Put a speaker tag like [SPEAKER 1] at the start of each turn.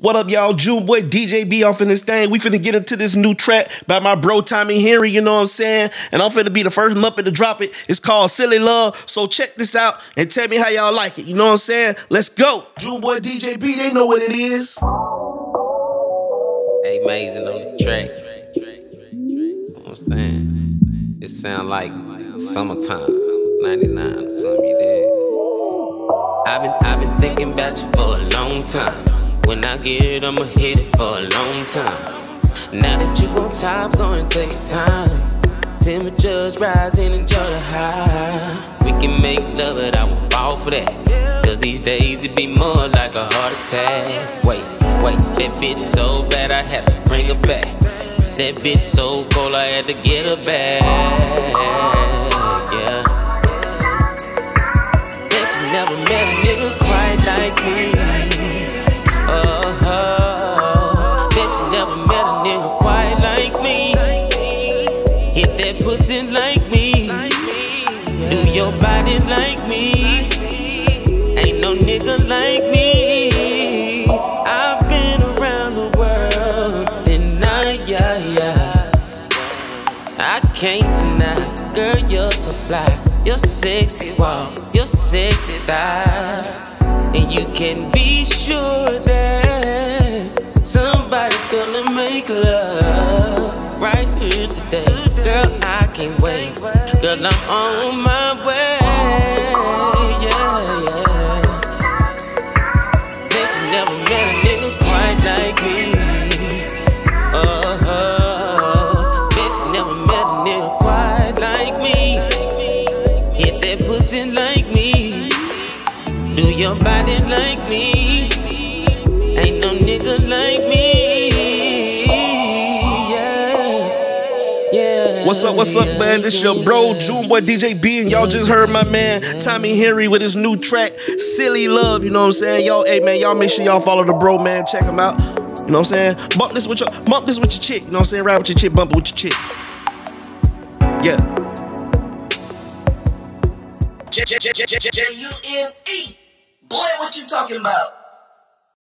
[SPEAKER 1] What up, y'all? Juneboy DJ B off in this thing. We finna get into this new track by my bro Tommy Henry, you know what I'm saying? And I'm finna be the first Muppet to drop it. It's called Silly Love. So check this out and tell me how y'all like it. You know what I'm saying? Let's go. Juneboy DJ B, they know what it is.
[SPEAKER 2] Amazing on the track. You know what I'm saying? It sound like summertime, 99 or something, you dig? I've been, I've been thinking about you for a long time. When I get it, I'ma hit it for a long time. Now that you on top, gonna take time. Temperatures rising, enjoy the high. We can make love, but I won't fall for that. Cause these days it be more like a heart attack. Wait, wait, that bitch so bad I had to bring her back. That bitch so cold I had to get her back. Yeah. Bet you never met a nigga quite like me. Pussy like me. Do your body like me. Ain't no nigga like me. I've been around the world, and I, yeah, yeah. I can't deny, girl, you're so fly. Your sexy walk, your sexy thighs. And you can be sure that today. Girl, I can't wait. Girl, I'm on my way. Yeah, yeah. You never met a nigga quite like me. Oh, you never met a nigga quite like me. Hit that pussy like me. Do your body like me. Ain't no nigga like me.
[SPEAKER 1] What's up, what's up, man? This your bro, Juneboy DJ B, and y'all just heard my man Tommy Henry with his new track, Silly Love. You know what I'm saying? Y'all, hey man, y'all make sure y'all follow the bro, man. Check him out. You know what I'm saying? Bump this with your bump this with your chick. You know what I'm saying? Ride with your chick, bump it with your chick. Yeah.
[SPEAKER 3] J-U-M-E. Boy, what you talking about?